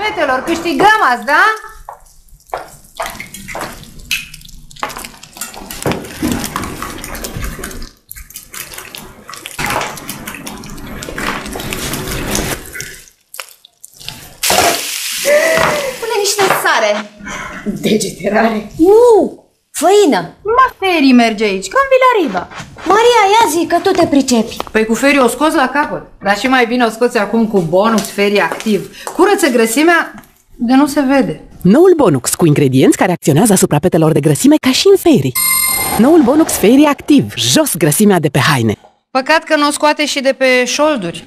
fetelor, câștigăm azi, da? Pune niște sare. Degete rare. Nu! Făină! Ma ferii merge aici, cam Vilariba. Maria, ia zi că tu te pricepi. Păi cu ferii o scoți la capăt. Dar și mai bine o scoți acum cu bonus ferii activ. Curăță grăsimea de nu se vede. Noul Bonux cu ingredienți care acționează asupra petelor de grăsime ca și în Fairy. Noul Bonux Fairy activ, jos grăsimea de pe haine. Păcat că nu o scoate și de pe șolduri.